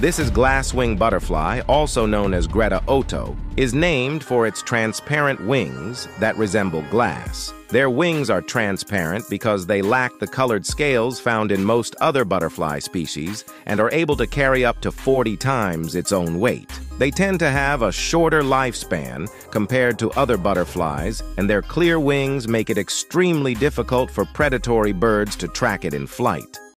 This is glasswing butterfly, also known as Greta Oto, is named for its transparent wings that resemble glass. Their wings are transparent because they lack the colored scales found in most other butterfly species and are able to carry up to 40 times its own weight. They tend to have a shorter lifespan compared to other butterflies, and their clear wings make it extremely difficult for predatory birds to track it in flight.